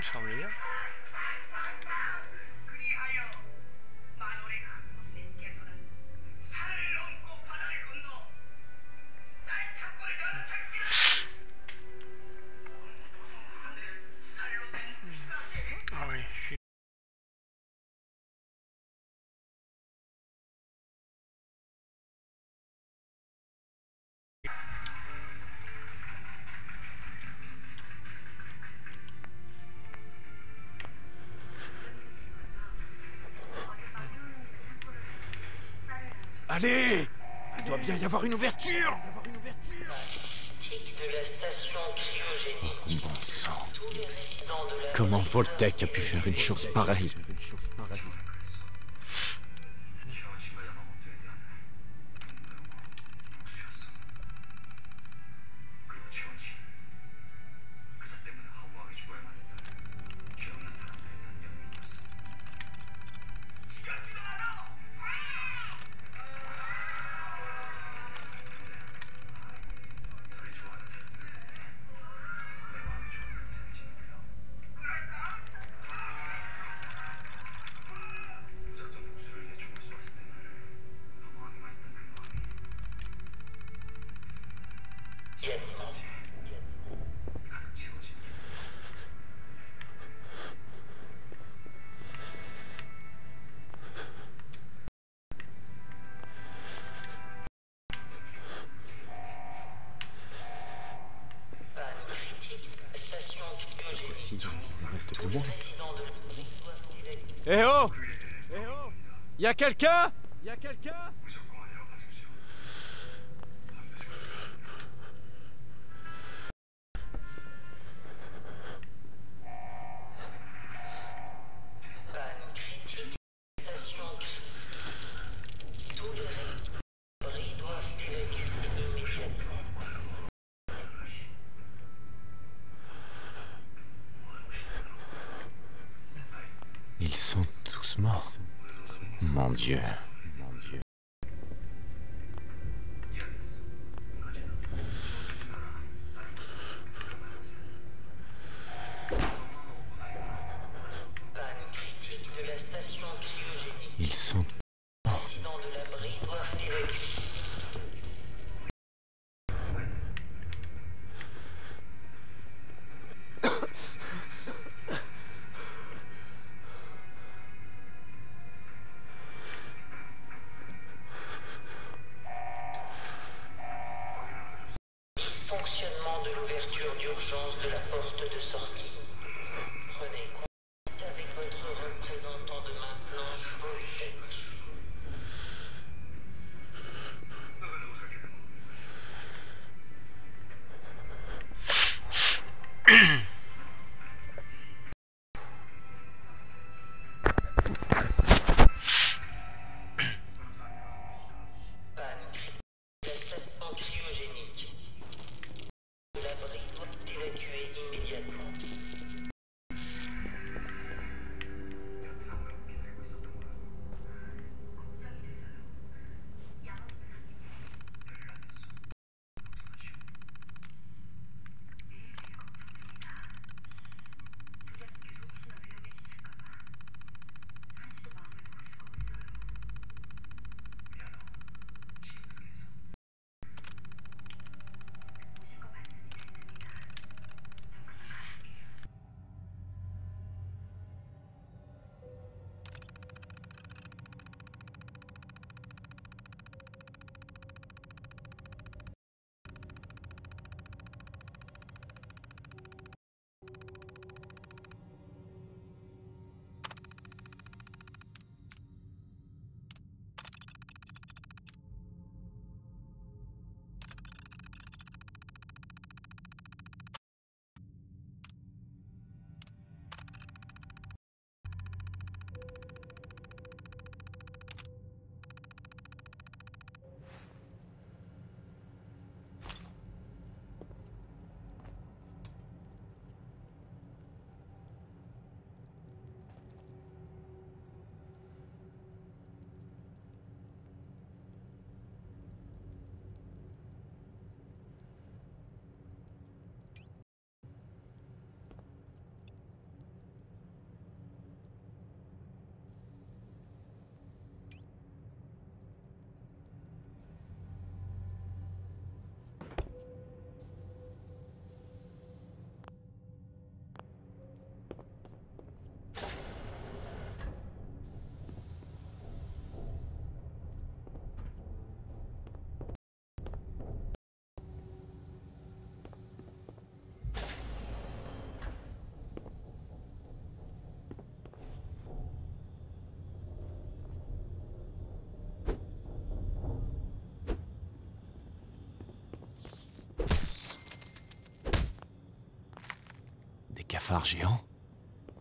Samsung, ja. Il doit bien y avoir une ouverture Comment Voltec a pu faire une chose pareille Y'a quelqu'un? Y'a quelqu'un?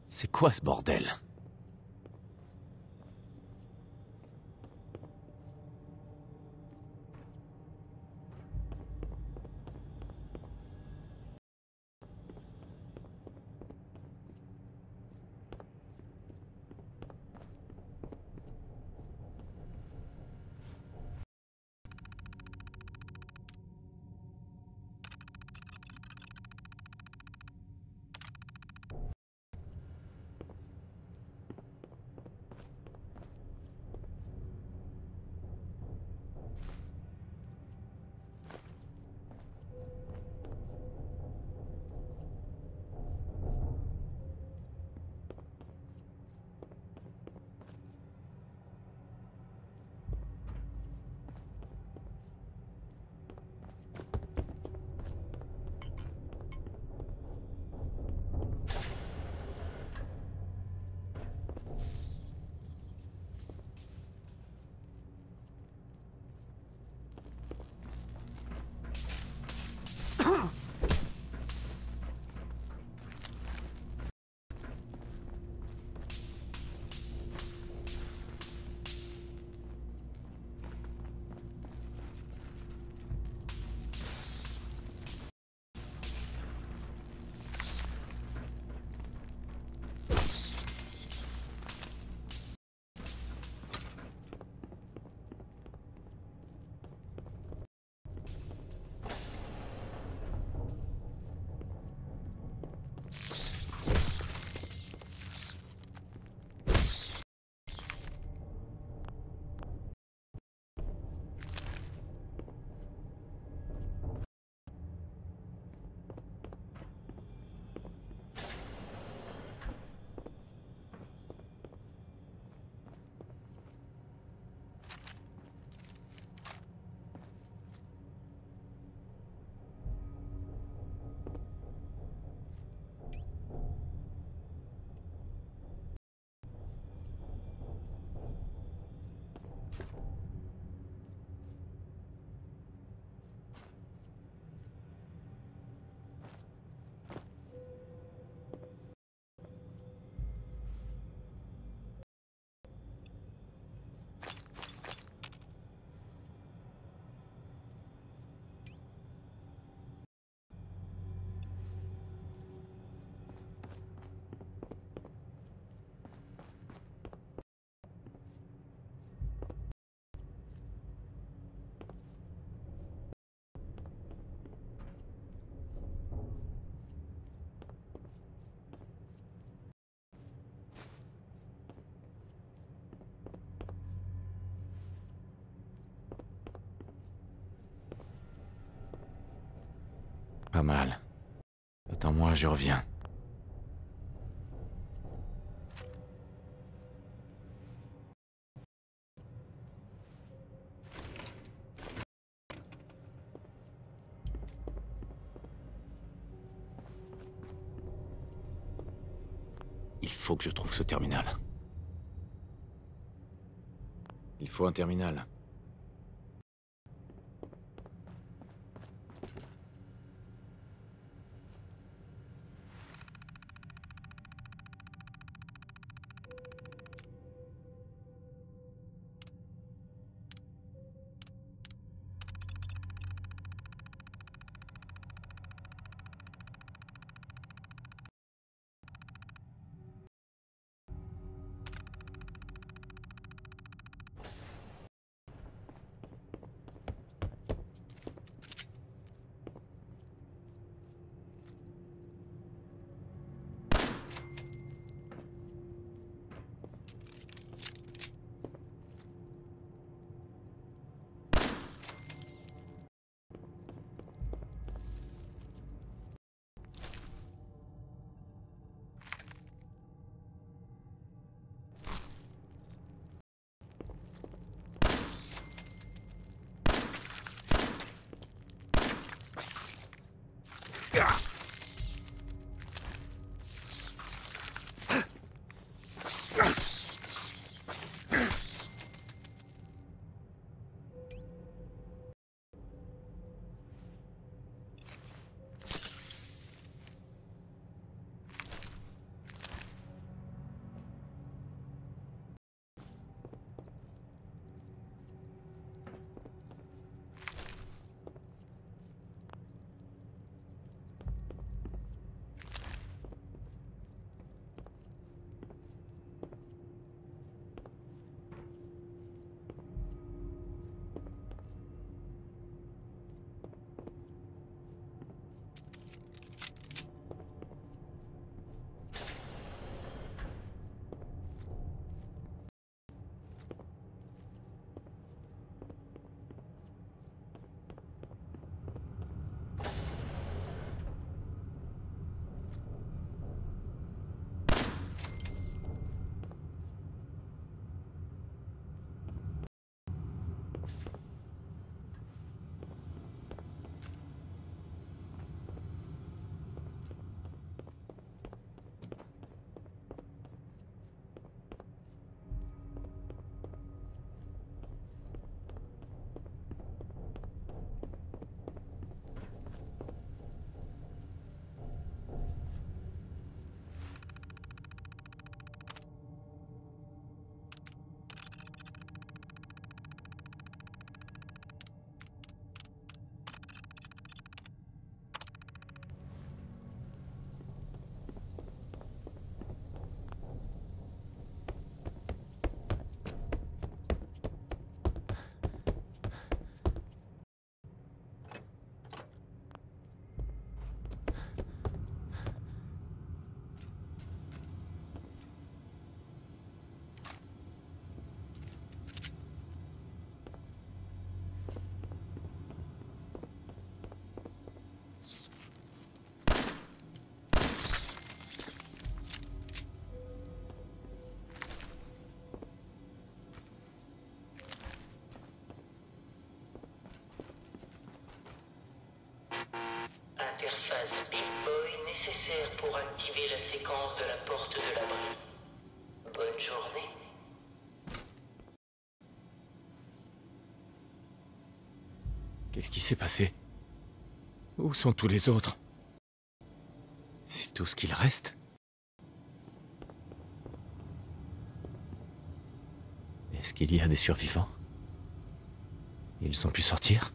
C'est quoi ce bordel? Pas mal. Attends-moi, je reviens. Il faut que je trouve ce terminal. Il faut un terminal. L'interface Big Boy nécessaire pour activer la séquence de la porte de l'abri. Bonne journée. Qu'est-ce qui s'est passé? Où sont tous les autres? C'est tout ce qu'il reste. Est-ce qu'il y a des survivants? Ils ont pu sortir?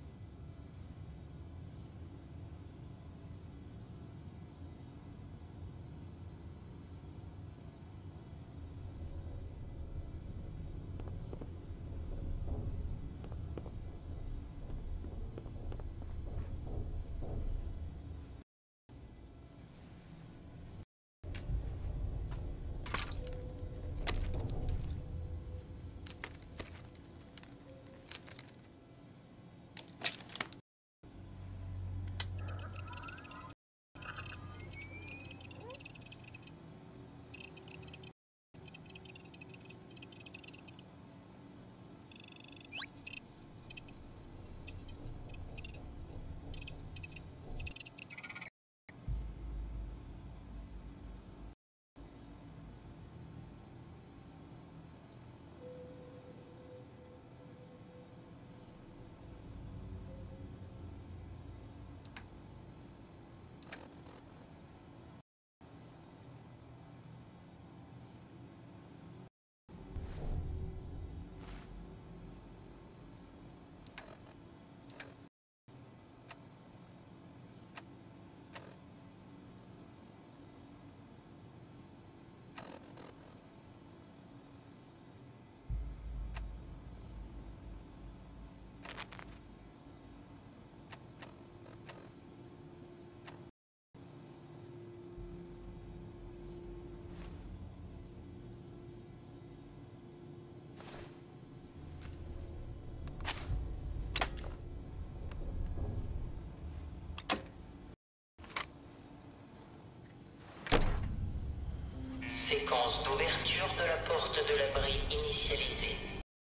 Séquence d'ouverture de la porte de l'abri initialisée.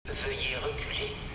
Veuillez reculer.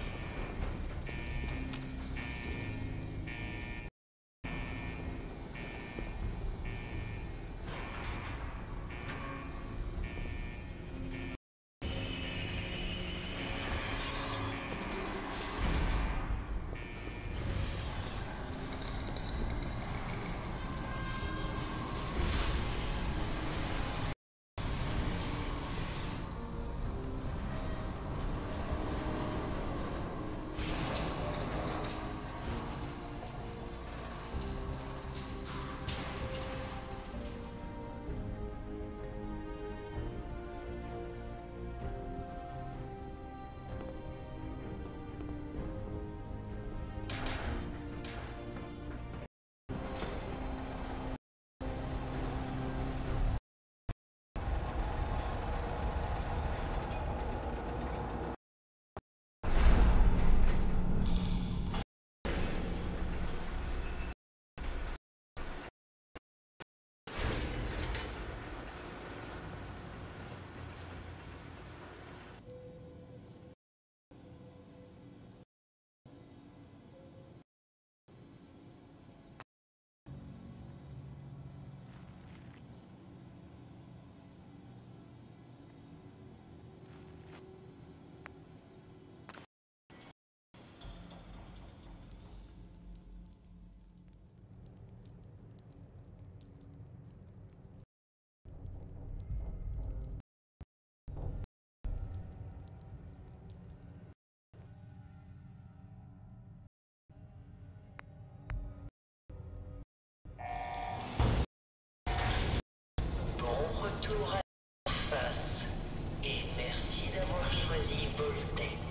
birthday.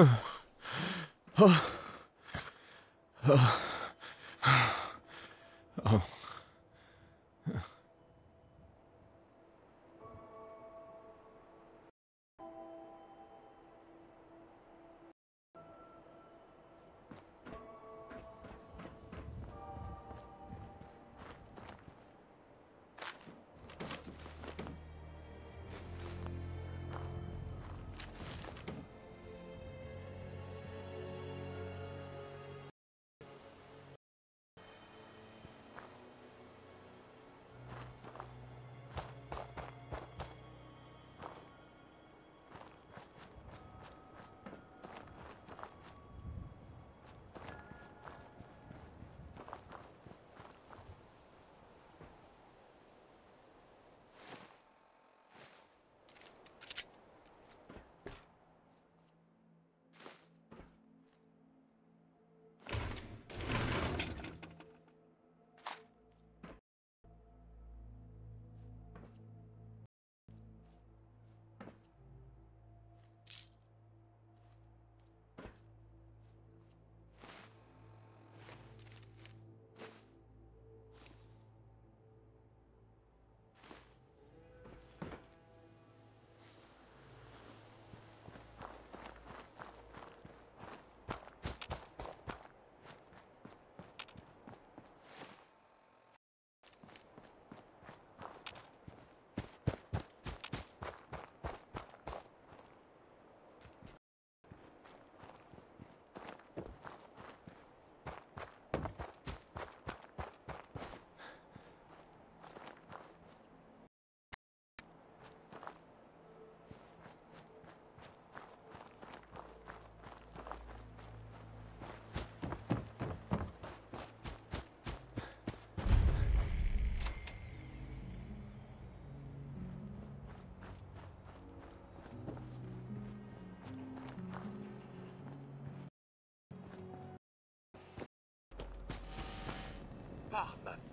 oh. Oh. Oh.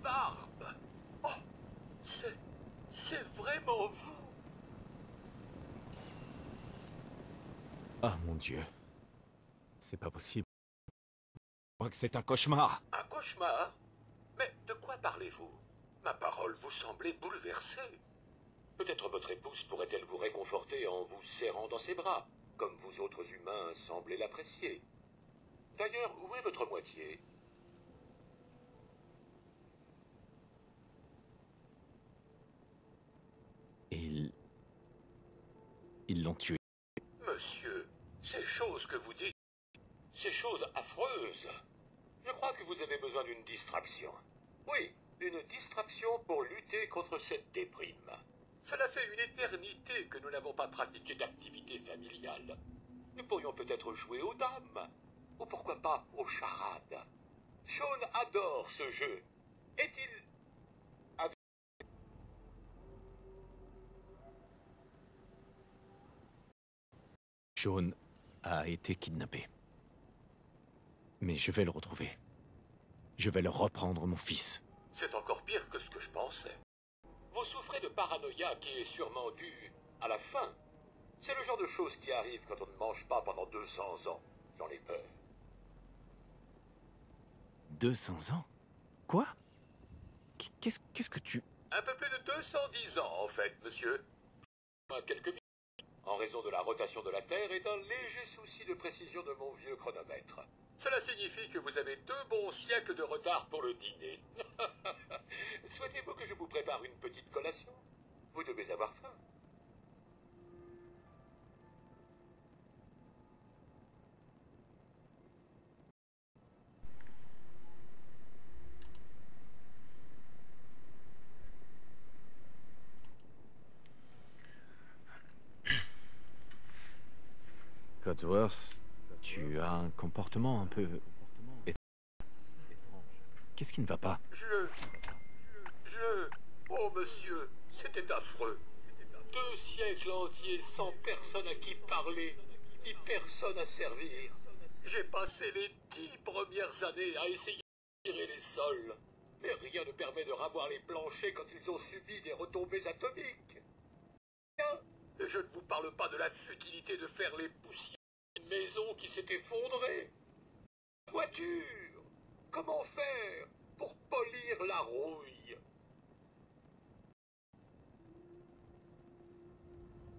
Barbe Oh C'est. C'est vraiment vous Ah mon Dieu. C'est pas possible. Je crois que c'est un cauchemar. Un cauchemar? Mais de quoi parlez-vous? Ma parole, vous semblez bouleversé. Peut-être votre épouse pourrait-elle vous réconforter en vous serrant dans ses bras, comme vous autres humains semblez l'apprécier. D'ailleurs, où est votre moitié Ils... Ils l'ont tué. Monsieur, ces choses que vous dites, ces choses affreuses, je crois que vous avez besoin d'une distraction. Oui, une distraction pour lutter contre cette déprime. Cela fait une éternité que nous n'avons pas pratiqué d'activité familiale. Nous pourrions peut-être jouer aux dames, ou pourquoi pas aux charades. Sean adore ce jeu. Est-il Sean a été kidnappé. Mais je vais le retrouver. Je vais leur reprendre mon fils. C'est encore pire que ce que je pensais. Vous souffrez de paranoïa qui est sûrement due à la faim. C'est le genre de choses qui arrive quand on ne mange pas pendant 200 ans. J'en ai peur. 200 ans? Quoi? Qu- Qu'est-ce que tu... Un peu plus de 210 ans, en fait, monsieur. À quelques minutes. En raison de la rotation de la Terre et d'un léger souci de précision de mon vieux chronomètre. Cela signifie que vous avez deux bons siècles de retard pour le dîner. Souhaitez-vous que je vous prépare une petite collation? Vous devez avoir faim. Tu as un comportement un peu... Qu'est-ce qui ne va pas? Je... Oh, monsieur, c'était affreux. Deux siècles entiers sans personne à qui parler, ni personne à servir. J'ai passé les dix premières années à essayer de tirer les sols. Mais rien ne permet de ravoir les planchers quand ils ont subi des retombées atomiques. Et je ne vous parle pas de la futilité de faire les poussières maison qui s'est effondrée. Voiture Comment faire pour polir la rouille?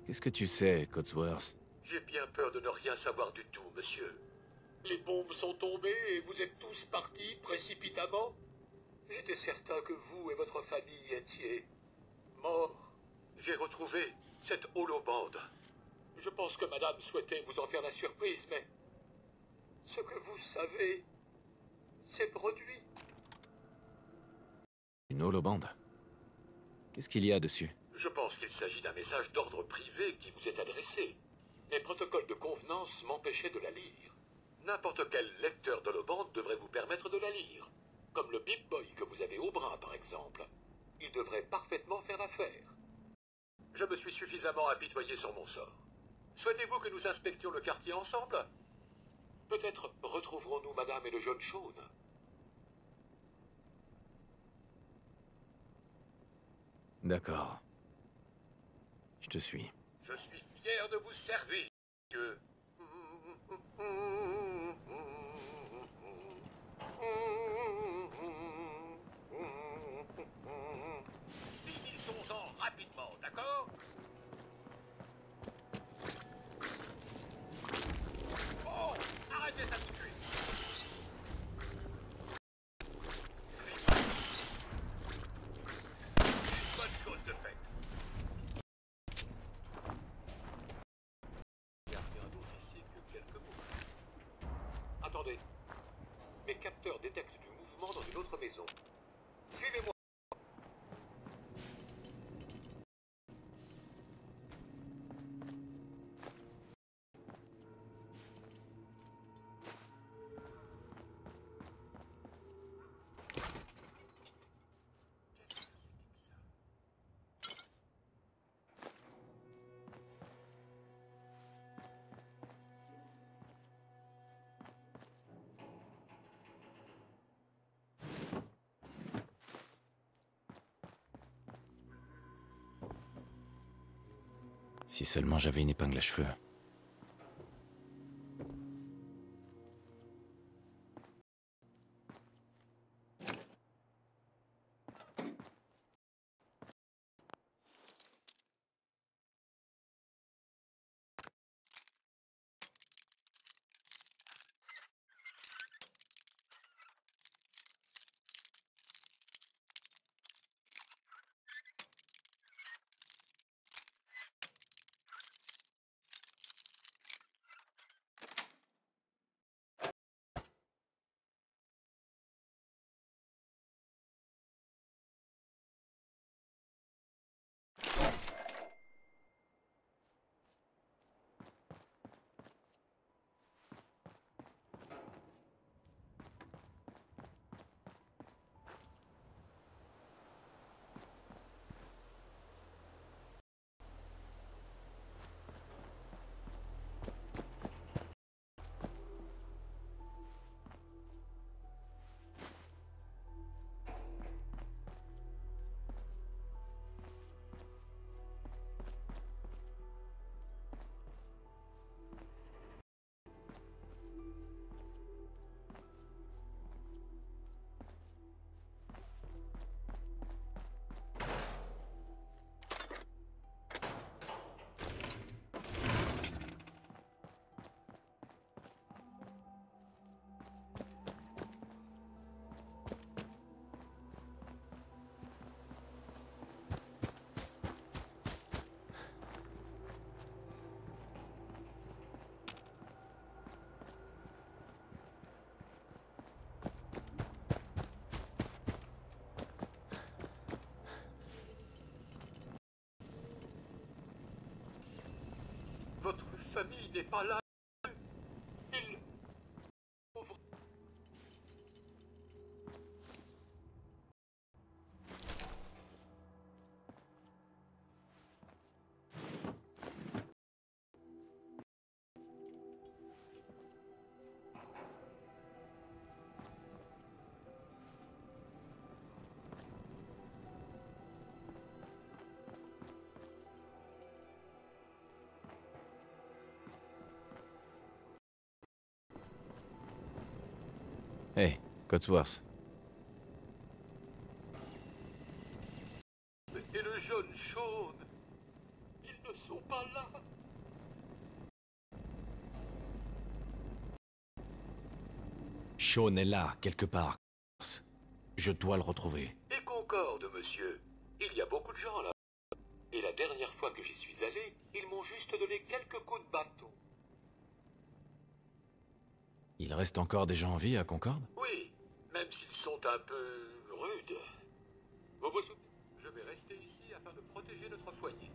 Qu'est-ce que tu sais, Codsworth J'ai bien peur de ne rien savoir du tout, monsieur. Les bombes sont tombées et vous êtes tous partis précipitamment. J'étais certain que vous et votre famille étiez morts. J'ai retrouvé cette holobande. Je pense que madame souhaitait vous en faire la surprise, mais ce que vous savez s'est produit. Une holobande Qu'est-ce qu'il y a dessus? Je pense qu'il s'agit d'un message d'ordre privé qui vous est adressé. Mes protocoles de convenance m'empêchaient de la lire. N'importe quel lecteur d'holobande devrait vous permettre de la lire. Comme le Big Boy que vous avez au bras, par exemple. Il devrait parfaitement faire l'affaire. Je me suis suffisamment apitoyé sur mon sort. Souhaitez-vous que nous inspections le quartier ensemble? Peut-être retrouverons-nous Madame et le jeune Sean. D'accord. Je te suis. Je suis fier de vous servir, monsieur. Finissons-en rapidement, d'accord Oh Arrêtez ça tout de suite Une bonne chose de faite. Il n'y a rien d'autre ici que quelques mots. Attendez. Mes capteurs détectent du mouvement dans une autre maison. Suivez-moi. Si seulement j'avais une épingle à cheveux. Famille n'est pas là. Hey, Cotsworth. Et le jaune Sean, Ils ne sont pas là Sean est là, quelque part. Je dois le retrouver. Et Concorde, monsieur. Il y a beaucoup de gens là. Et la dernière fois que j'y suis allé, ils m'ont juste donné quelques coups de bâton. Il reste encore des gens en vie à Concorde? Oui, même s'ils sont un peu rudes. Vous vous souvenez Je vais rester ici afin de protéger notre foyer.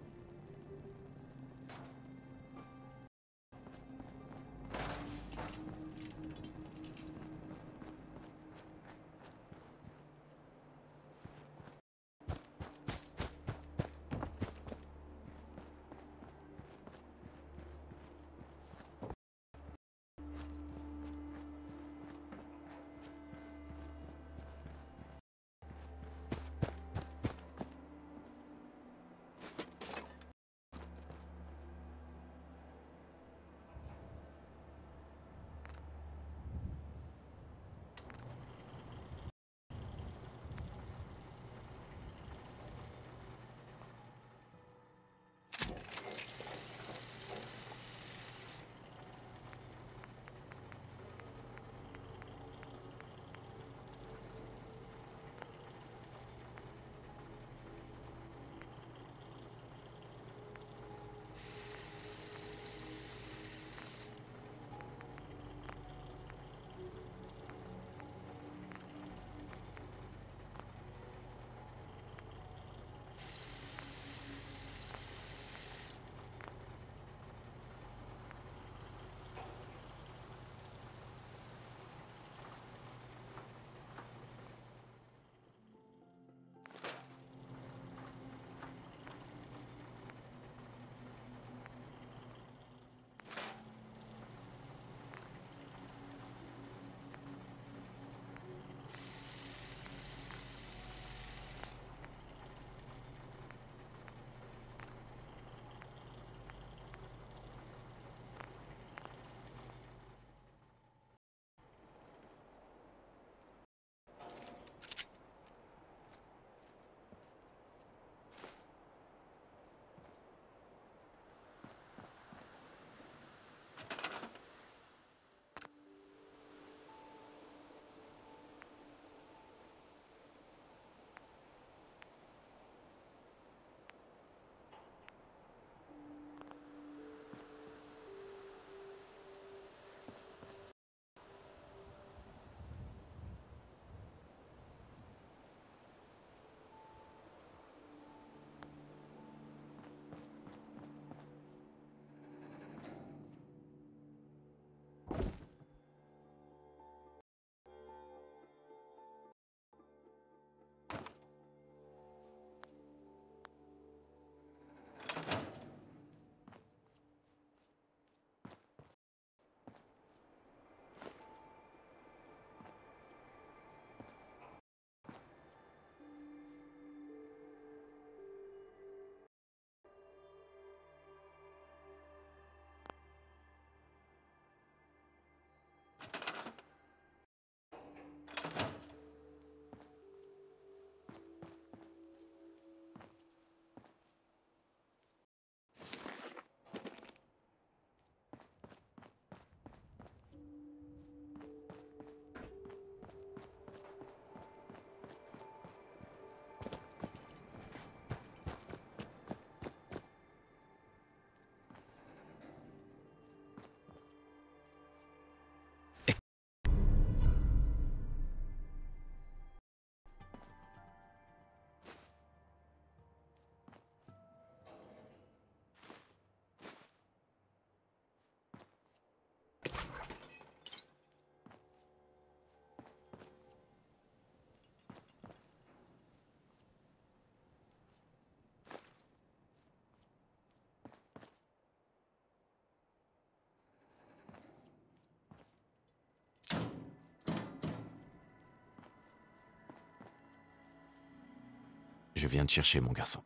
Je viens de chercher mon garçon.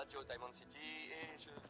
Radio Diamond City et je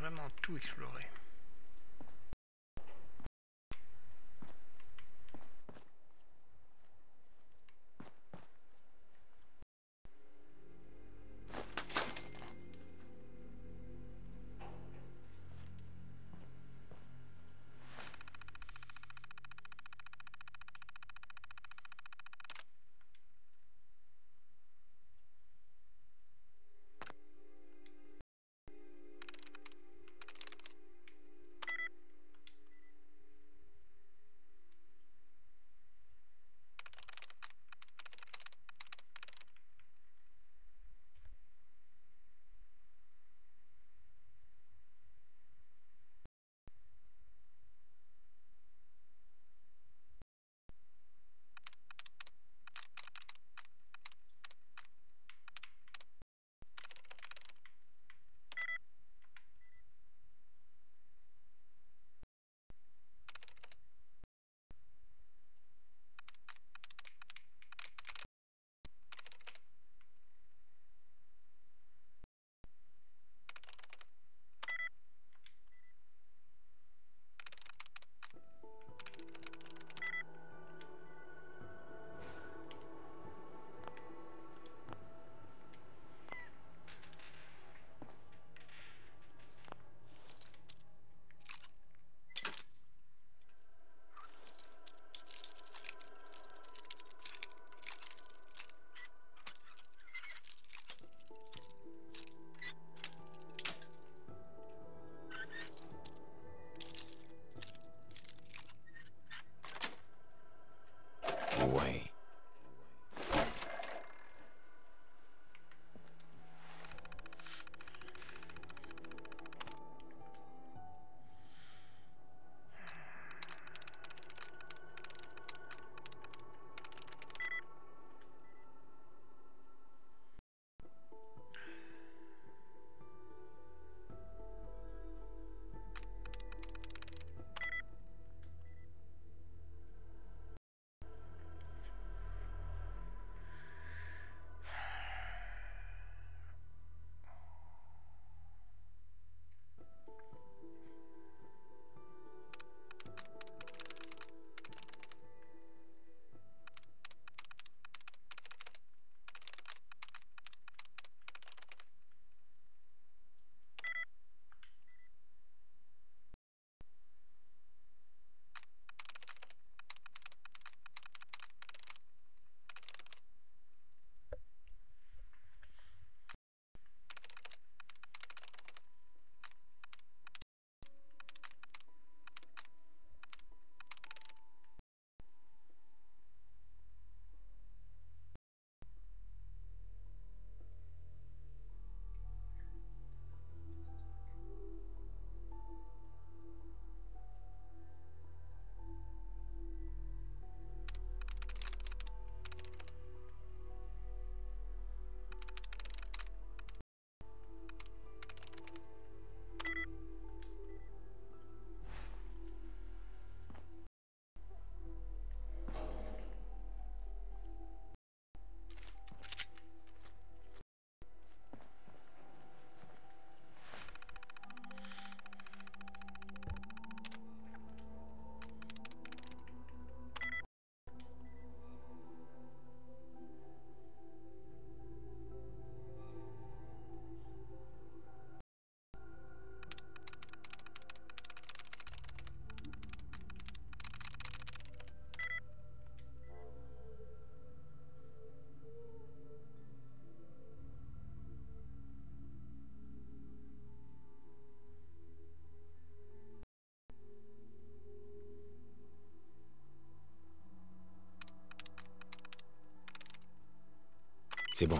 vraiment tout exploré. C'est bon.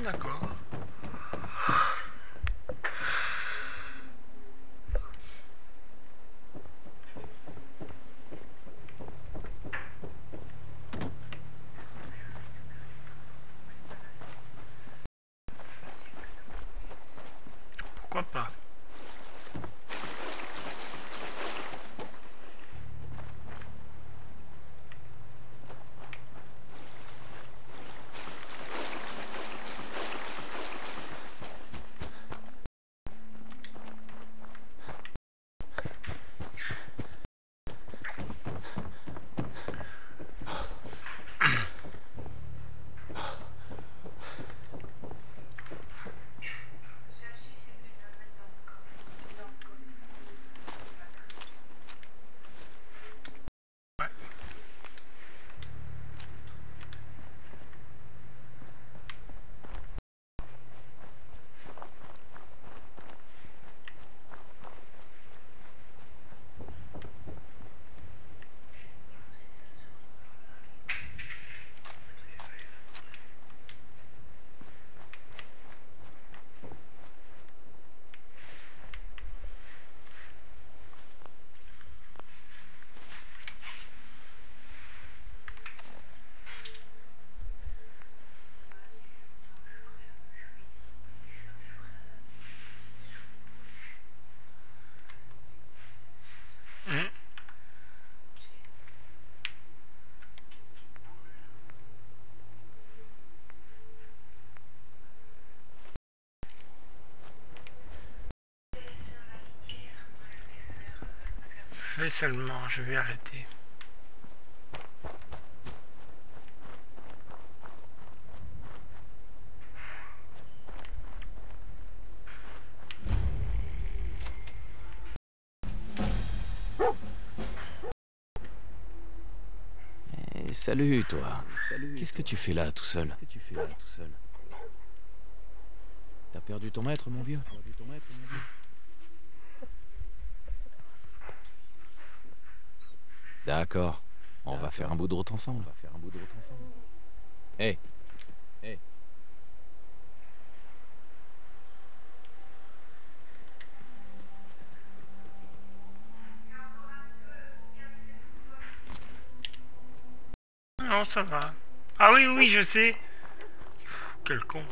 Ah d'accord. Seulement, je vais arrêter. Eh, salut, toi. Qu'est-ce que tu fais là, tout seul Qu'est-ce que tu fais là, tout seul? T'as perdu ton maître, mon vieux? D'accord. On va faire un bout de route ensemble. On va faire un bout de route ensemble. Hé. Hé. Non, ça va. Ah oui, oui, je sais. Quel con.